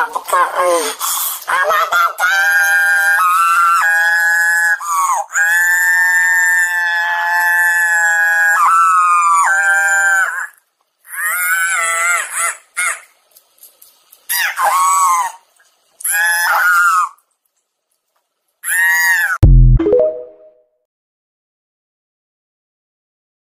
Ang.